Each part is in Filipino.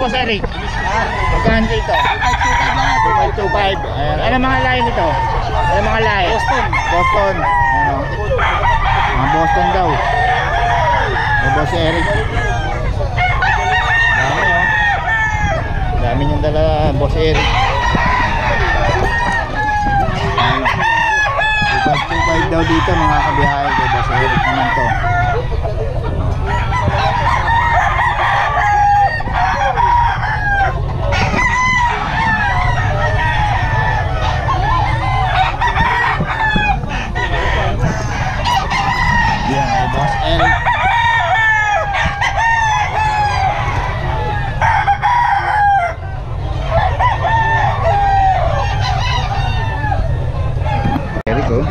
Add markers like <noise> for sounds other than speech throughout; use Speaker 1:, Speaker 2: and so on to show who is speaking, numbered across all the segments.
Speaker 1: Boss Eric? Magkano dito? 2.25. Ayan. Ano mga lahi nito? Ano mga lahi?
Speaker 2: Boston.
Speaker 1: Boston. Ano? Mga Boston daw. May Boss Eric. Dami oh. Dami niyong dala Boss Eric. Ayan. 2.25 daw dito mga kabiyahe kay Boss Eric naman to. Yan, kay Boss Eric. Eric oh.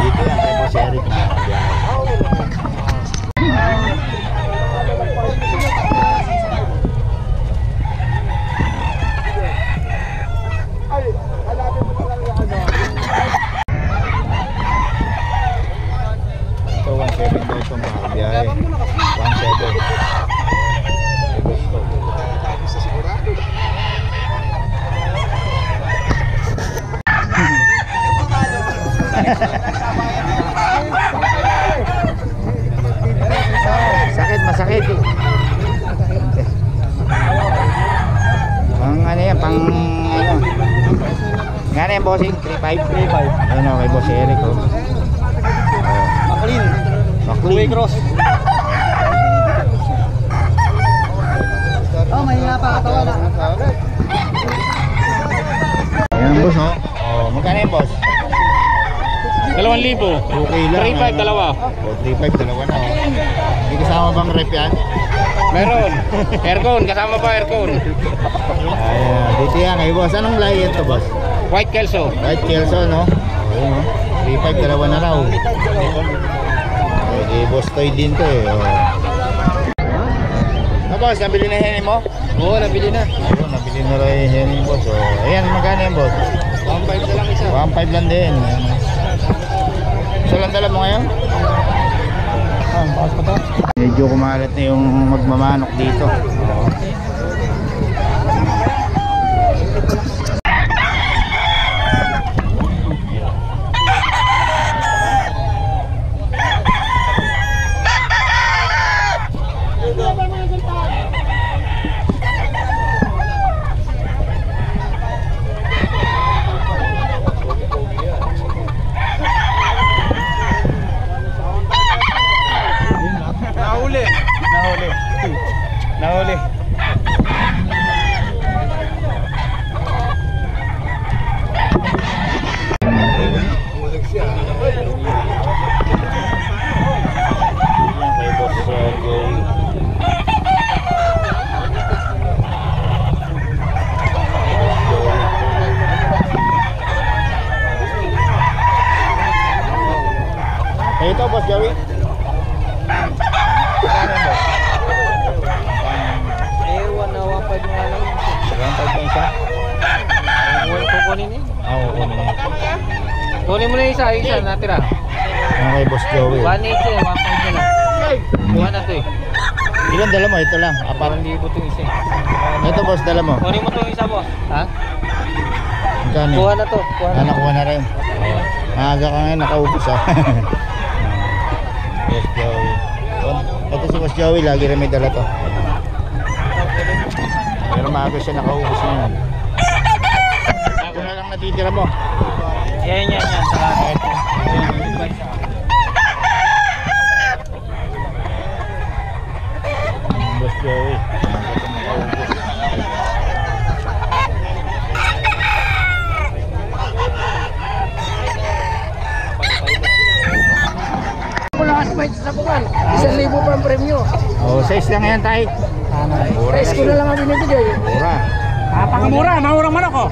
Speaker 1: Dito yan kay Boss Eric na biyahe. Ito 1.7 daw ito mga kabiyahe. 1.7. Sakit, masakit. Pang ano yan, pang ano. Nga na yan, bossing? 3.5? 3.5. Ano, kay boss Eric, oh.
Speaker 2: Maklin.
Speaker 1: Maclean.
Speaker 2: Two-way cross. <laughs> Oh, may nga pa katawan na.
Speaker 1: Ayan, boss, oh. Oh, magkano yan, boss?
Speaker 3: Dalawang libo.
Speaker 1: Okay lang.
Speaker 3: 3.5
Speaker 1: ano?
Speaker 3: dalawa.
Speaker 1: Oh, 3.5 dalawa na, oh. Hindi kasama bang rep yan?
Speaker 3: Meron. <laughs> Aircon. Kasama pa aircon.
Speaker 1: Ayan, dito yan, kay boss. Anong lahi ito, boss?
Speaker 3: White Kelso.
Speaker 1: White Kelso, no? Oo, no? 3.5 dalawa na raw. Okay, boss toy din to, eh. Oh. Ano, boss? Nabili na henny mo?
Speaker 2: Oo, nabili na.
Speaker 1: Ayun, nabili na rin yung henny, boss. Oh. Ayan, magkano yan, boss?
Speaker 2: 1.5 na lang isa.
Speaker 1: 1.5 lang din. Ayan. Isa lang dala mo ngayon?
Speaker 2: Ah, bakas pa to.
Speaker 1: Medyo kumalat na yung magmamanok dito. Joey?
Speaker 2: Eh, 1 na 1.5 nga lang.
Speaker 1: 1.5 pa isa?
Speaker 2: Kukunin kukunin eh.
Speaker 1: Ah, Oo, kunin mo.
Speaker 2: Kunin mo na isa, isa natira.
Speaker 1: Ano kay Boss Joey?
Speaker 2: 1.8 eh, 1.5 na lang. Kuha na to eh.
Speaker 1: Ilan dala mo? Ito lang. Apat.
Speaker 2: Parang libo to yung isa eh.
Speaker 1: Ito boss, dala mo.
Speaker 2: Kunin mo to yung isa boss. Ha?
Speaker 1: Magkano?
Speaker 2: Kuha na to. Kuha
Speaker 1: Ah,
Speaker 2: na.
Speaker 1: nakuha na rin. Maaga ka ngayon, nakaubos ha. <laughs> Boss Joey. Oh, Ito si Boss Joey, lagi rin may dala to. Pero maaga siya nakaubos na yan. Ito na lang natitira mo.
Speaker 2: Yan, yan, yan. Saka ito.
Speaker 1: Boss Joey.
Speaker 4: Wala ka sa sa buwan. Isang libo pa ang premyo.
Speaker 1: Oh, size lang yan tay. Mura
Speaker 4: Price ko na lang ang binibigay.
Speaker 1: Mura.
Speaker 3: Ah, pangamura. Mahurang manok ko.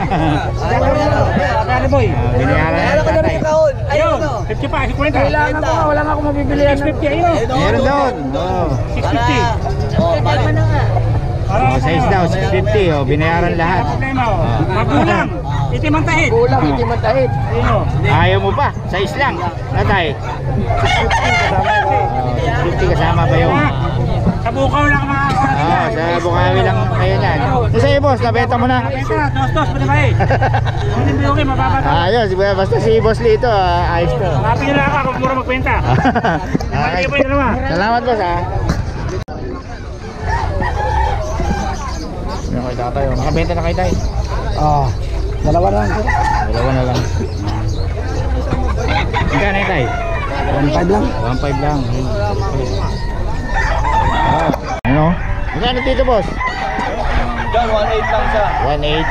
Speaker 3: Ano boy?
Speaker 1: Ah, binayaran na ng tatay.
Speaker 3: Ayun. 50 pa. 50.
Speaker 4: Kailangan ko nga, wala nga akong mabibilihan.
Speaker 3: 650 ayun.
Speaker 1: Meron doon. Oh.
Speaker 3: 650.
Speaker 1: Oh, size daw, 650 oh, binayaran lahat.
Speaker 3: Problema oh. Magulang. Itim ang tahid.
Speaker 4: Kulang, hindi man tahid.
Speaker 1: Ayaw mo pa, size lang. Natay. 50 kasama ba yun?
Speaker 3: Sa bukaw lang mga
Speaker 1: Oo, sa Bukawi lang kayo niyan. Sa'yo boss, nabenta mo na.
Speaker 3: Ito, dos-dos, pwede ba eh? <laughs> Kung hindi okay, mababa to.
Speaker 1: Ayos, basta si boss Lito, ah, ayos to.
Speaker 3: Nyo lang ako kung mura <laughs> yung dalawa.
Speaker 1: Salamat boss ha. Ano kayo tayo? Nakabenta na kayo tayo?
Speaker 4: Ah, dalawa lang.
Speaker 1: Dalawa na lang. Magkano yun tayo?
Speaker 4: 1.5 lang.
Speaker 1: 1.5 lang. Ah, ano? Magkano dito boss?
Speaker 2: Diyan, 1.8 lang siya.
Speaker 1: 1.8.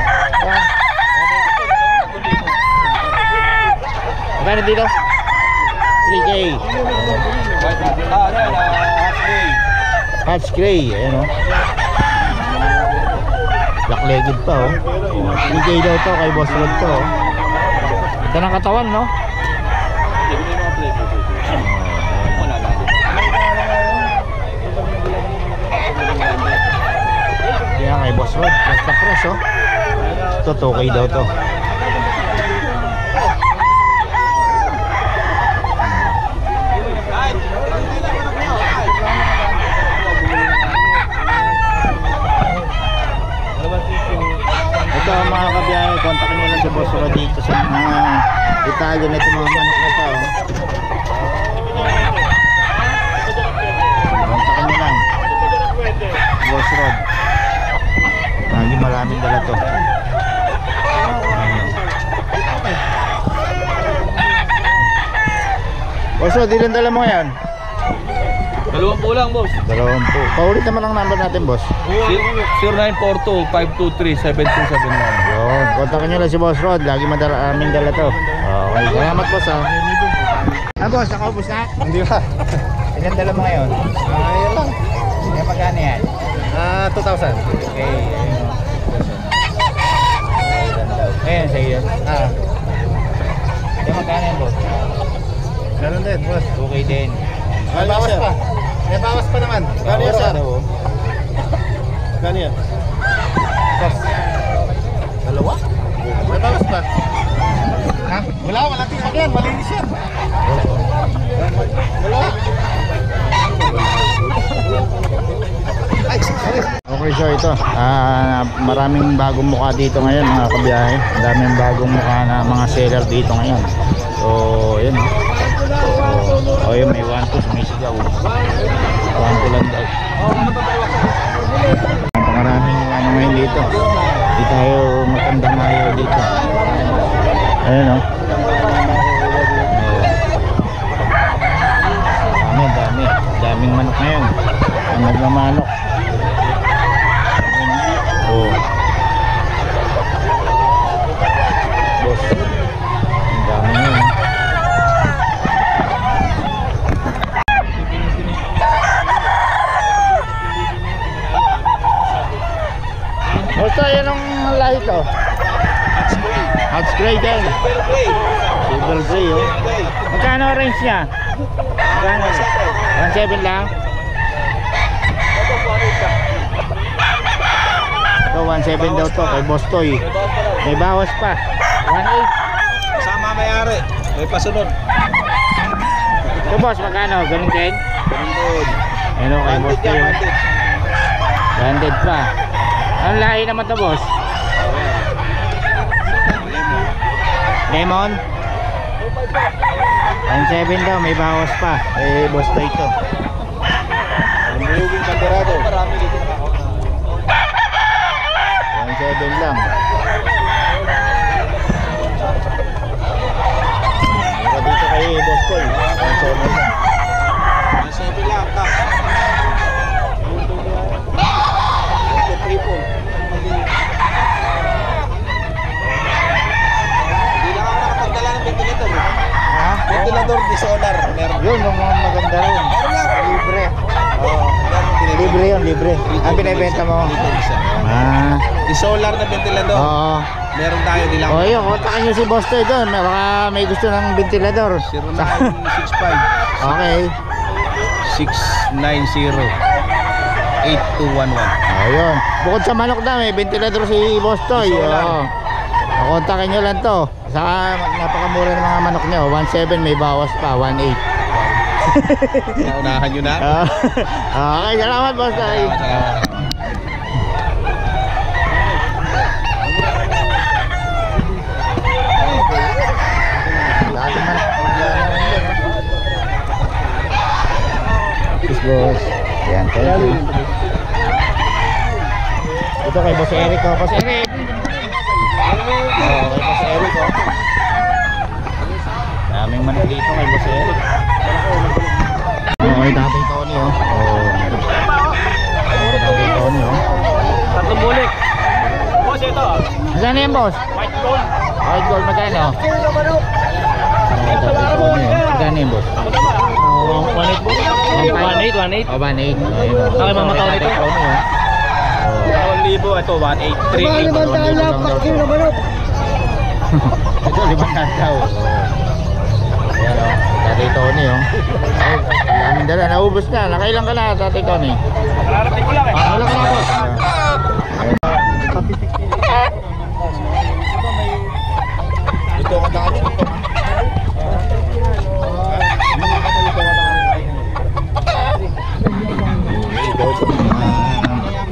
Speaker 1: Ah, 1.8. Magkano dito? 3K.
Speaker 2: Ah, ano yan, ah, halfway.
Speaker 1: Hatch Gray, ayan o. Black-legged pa oh. 3K daw to kay Boss Rod to oh. Ito ng katawan no? Kaya kay Boss Rod, basta press oh. Ito 2K daw to. Ito mga kabiyahe, kontakin nyo lang si Boss Rod dito sa mga na ito mga manok na to. oh. Kontakin nyo lang. Boss Rod. Lagi maraming dala to. Boss Rod, ilan dala mo ngayon?
Speaker 2: Dalawang po lang, boss.
Speaker 1: Dalawang po. Paulit naman ang number natin, boss.
Speaker 2: 0942-523-7271.
Speaker 1: Yun, kontakin nyo lang si Boss Rod. Lagi madala aming dala to. Okay, salamat boss ha. Ah, boss, nakaubos na? Hindi ba? <laughs> Ilan dala mo ngayon? Ah, yan lang. Kaya magkano yan?
Speaker 2: Ah, 2,000.
Speaker 1: Okay, ayun sa iyo. Ah. Kaya magkano yan, boss?
Speaker 2: Ganun din, boss.
Speaker 1: Okay din.
Speaker 2: May bawas pa. May bawas pa naman. Gano'n yan, sir?
Speaker 1: Oh?
Speaker 2: Gano'n yan?
Speaker 1: Boss.
Speaker 2: Dalawa? May bawas pa. Ha? Wala, wala tingnan yan. Malinis yan. Wala.
Speaker 1: Okay, so ito. Ah, maraming bagong mukha dito ngayon, mga kabiyahe. Daming bagong mukha na mga seller dito ngayon. So, yun. Oh, yun, may one to, may sigaw. One to lang daw. Napakaraming ano ngayon dito. Di tayo matanda mayo dito. Ayan, oh. Dami, dami. Daming manok ngayon. Ang nagmamanok. Oh. Boss. Ang dami yun. Basta yan ang lahi to. Hot spray din. Silver gray oh. Magkano range niya? Magkano? 1.7 lang? Ito 1.7 daw to kay Boss Toy. May bawas pa. 1.8.
Speaker 2: Sama may-ari. May pasunod.
Speaker 1: Ito boss, magkano? Ganun din?
Speaker 2: Ganun doon.
Speaker 1: Ano kay Boss Toy? oh. Branded pa. Ang lahi naman to boss? Lemon? 1.7 daw, may bawas pa. Eh, Boss Toy to.
Speaker 2: Lumuyuging kanderado. Marami dito
Speaker 1: 1.7 lang. Mura dito kay Boss Toy. 1.7 lang.
Speaker 2: Sabi lang, kak. Triple. Hindi lang ako nakapagdala ng ventilator. eh.
Speaker 1: Ha?
Speaker 2: Ventilator di solar. Meron.
Speaker 1: Yun, mga maganda rin.
Speaker 2: Meron lang.
Speaker 1: Libre.
Speaker 2: Oo.
Speaker 1: Libre yun, libre. Ang binibenta mo. Ah.
Speaker 2: Di solar na ventilador.
Speaker 1: Oo.
Speaker 2: Meron tayo di lang.
Speaker 1: O yun, kontakin nyo si Boss Toy doon. Baka may gusto ng ventilador.
Speaker 2: 0965
Speaker 1: Okay.
Speaker 2: 690 8211.
Speaker 1: Ayun. Bukod sa manok na, may ventilador si Boss Toy.
Speaker 2: Solar.
Speaker 1: Oo. Kontakin nyo lang to. Saka napakamura ng mga manok nyo. 1.7 may bawas pa. 1.8. <laughs>
Speaker 2: Naunahan nyo na.
Speaker 1: Ah, <laughs> okay, salamat boss. Dati man. Yes, boss. Yan, thank you. Ito kay Boss Eric oh. Boss Eric. Kay Boss Eric oh. Daming manok dito kay Boss Eric. Oh, kay Tatay Tony oh. Oh. Oh, Tatay Tony oh.
Speaker 3: Tatlong bulik. Boss, ito.
Speaker 1: Saan na yan, boss?
Speaker 3: White gold.
Speaker 1: White gold magkano? Oh, Tatay Tony oh. Magkano yan, boss?
Speaker 3: Oh, 1.8 boss. 1.8, 1.8.
Speaker 1: Oh, 1.8. Oh, yun, oh.
Speaker 3: Okay, mamataw nito.
Speaker 1: Oh.
Speaker 3: 1,000. Ito, 1.8. 3
Speaker 4: Ano ba tayo lang? Pakil na manok.
Speaker 1: Ito, limang daw. Ayan o, Tatay Tony o. Ay, daming dala, naubos na. Nakailang ka na, Tatay Tony.
Speaker 3: Kararating ko lang eh.
Speaker 1: Ah, wala ka na, boss.
Speaker 2: Ito ang tangan nyo.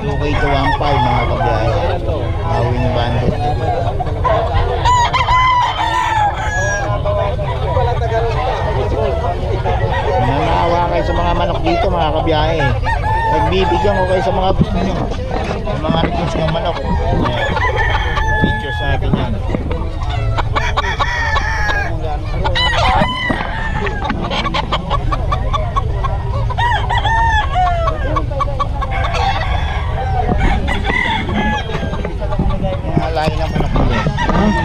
Speaker 1: Okay to 1.5 mga kabiyahe. Awing bandit. Nananawa kayo sa mga manok dito mga kabiyahe. Nagbibigyan ko kayo sa mga gusto nyo. Yung mga request ng manok. Ayan. Features natin yan. Mga lahi ng manok nito. Mga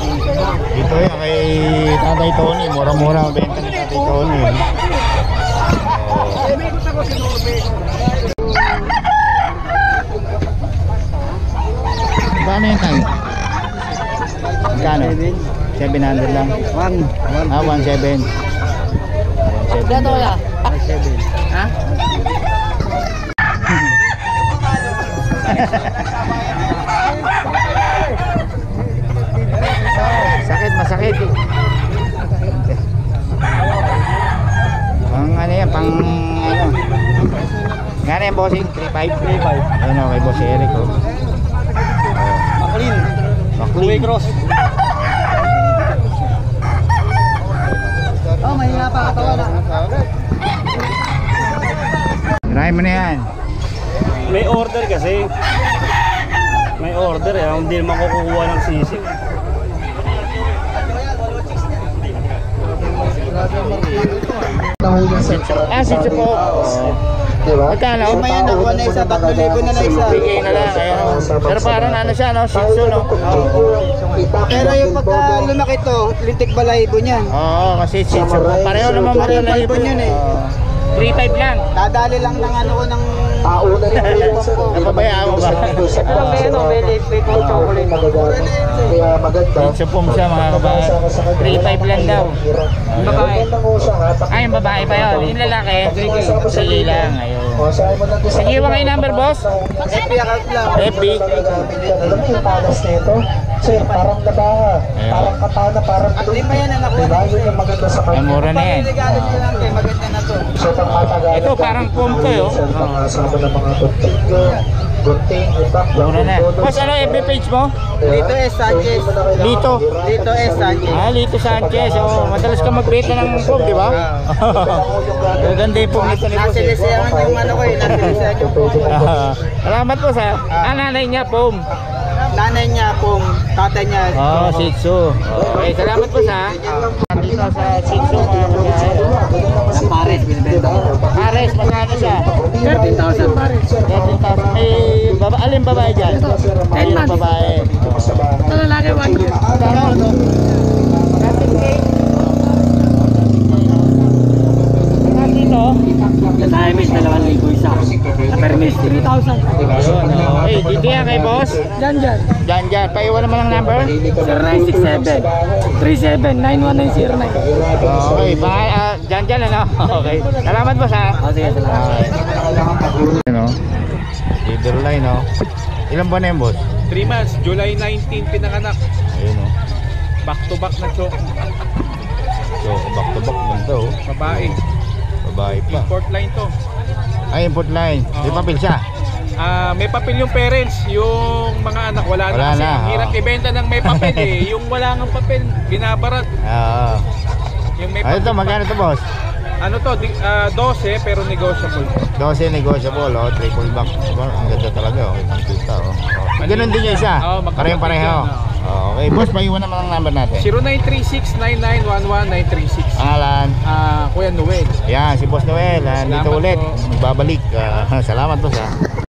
Speaker 1: Dito yan kay Tatay Tony. Mura-mura ang benta ni Tatay Tony. Paano yun tayo? Magkano? 700 lang.
Speaker 4: One.
Speaker 1: Ah, 17. 17.
Speaker 4: wala.
Speaker 1: Ha? <laughs> sakit, masakit. Pang ano yan, pang ano. Nga na yan, bossing? 3.5? 3.5. Ayun o, kay boss Eric oh.
Speaker 3: Maklin.
Speaker 1: Bakli.
Speaker 3: cross.
Speaker 4: Oh, mahina pa katawan na.
Speaker 1: Try mo na yan.
Speaker 3: May order kasi. May order eh. Hindi naman kukuha ng sisig.
Speaker 1: Ah, si Chupo.
Speaker 4: Diba?
Speaker 1: Magkano?
Speaker 4: May nakuha na isa, 3,000 na na isa.
Speaker 1: Bigay na lang. Ayun. Pero parang ano siya, no? Shih Tzu, no?
Speaker 4: Pero yung pagka lumaki to, lintik balahibo niyan.
Speaker 1: Oo, kasi Shih Tzu. Pareho naman mo rin
Speaker 4: Pareho yun eh.
Speaker 1: 3.5 lang.
Speaker 4: Dadali lang ng ano ko ng Pauna rin ko.
Speaker 1: Napabayaan mo ba?
Speaker 4: Ito may ano, may late may chocolate. Kaya maganda.
Speaker 1: Tzu Pum siya, mga kabahan. 3.5 lang daw.
Speaker 4: Babae.
Speaker 1: Ay, yung babae pa yun. Yung lalaki, sige lang. Ayun. Sige, yung kayo number, boss?
Speaker 4: FB account lang.
Speaker 1: FB.
Speaker 5: Alam mo yung palas nito? Sir, parang labaha.
Speaker 1: Ayan.
Speaker 5: Parang katana, parang
Speaker 4: At lima yan ang nakuha
Speaker 5: Diba?
Speaker 4: na
Speaker 5: Yun yung maganda sa
Speaker 1: Ang
Speaker 5: kanya.
Speaker 1: mura na yan.
Speaker 4: Regalo nyo lang kayo, maganda na to.
Speaker 5: So, pang matagalan.
Speaker 1: Ito, parang pum to, yo.
Speaker 5: Sir, pang asama ng mga gunting, gunting, itak,
Speaker 1: Mura na. Boss, ano FB page mo?
Speaker 4: Dito S. Sanchez.
Speaker 1: Lito.
Speaker 4: Dito S. Sanchez.
Speaker 1: Ah, Lito Sanchez. Oh, madalas ka magbenta ng pum, di ba? <laughs> Gaganda yung pum nito ni boss. eh.
Speaker 4: Nasilisayan yung ano ko po.
Speaker 1: Ah, <laughs> Salamat po sa ah, nanay niya, pum.
Speaker 4: Nanay niya pong tatay niya.
Speaker 1: Oh, Shih Tzu. Okay, salamat po sa dito sa Shih Tzu mga kapatid.
Speaker 4: Pares, binibenta ko.
Speaker 1: Pares, magkano siya?
Speaker 4: 13,000
Speaker 5: 13,000 pare.
Speaker 1: 13,000. May baba, alin babae dyan?
Speaker 5: Ito, 10
Speaker 1: Ayun, babae.
Speaker 5: Ito lalaki 100.
Speaker 1: Kano ano? 13K? Ang dito?
Speaker 6: Sa MS, 2,000 isa. Permis.
Speaker 5: 3,000.
Speaker 1: Ayun, okay. Dito yan kay boss.
Speaker 5: Diyan, diyan.
Speaker 1: Dyan, dyan. Paiwan naman ang number.
Speaker 6: 0967.
Speaker 5: 37-910909.
Speaker 1: Okay, baka, ah, dyan, dyan, ano? <laughs> Okay. Salamat boss ha.
Speaker 6: O, sige, salamat.
Speaker 1: Okay. Ano? Leader line, no? Ilan ba na yun, boss?
Speaker 7: 3 months, July 19 pinanganak.
Speaker 1: Ayun, no?
Speaker 7: Back to back na choke.
Speaker 1: So, back to back, ganda, oh.
Speaker 7: Babae.
Speaker 1: Babae pa.
Speaker 7: Import line to.
Speaker 1: Ay, input line. May
Speaker 7: Oo.
Speaker 1: papel siya.
Speaker 7: Ah, may papel yung parents, yung mga anak wala,
Speaker 1: Wala
Speaker 7: na kasi
Speaker 1: na,
Speaker 7: ang hirap
Speaker 1: oo.
Speaker 7: ibenta ng may papel eh. <laughs> Yung wala ng papel, binabarat.
Speaker 1: Oo.
Speaker 7: Yung may
Speaker 1: Ano
Speaker 7: papel.
Speaker 1: to, magkano to, boss?
Speaker 7: Ano to, di, ah, 12 pero negotiable.
Speaker 1: 12 negotiable, oh, triple back. Diba? Ang ganda talaga, oh. Kitang kita, oh. oh. Ganun din yung isa.
Speaker 7: Oo, magkapatid
Speaker 1: Parehong pareho.
Speaker 7: yan,
Speaker 1: Oh, okay, boss, maiwan naman ang number natin.
Speaker 7: 0936-9911-936.
Speaker 1: Pangalan.
Speaker 7: Ah, Kuya Noel.
Speaker 1: Yan, si Boss Noel. ah, Dito ulit.
Speaker 7: po.
Speaker 1: Magbabalik. Ah, <laughs> salamat, boss, ha.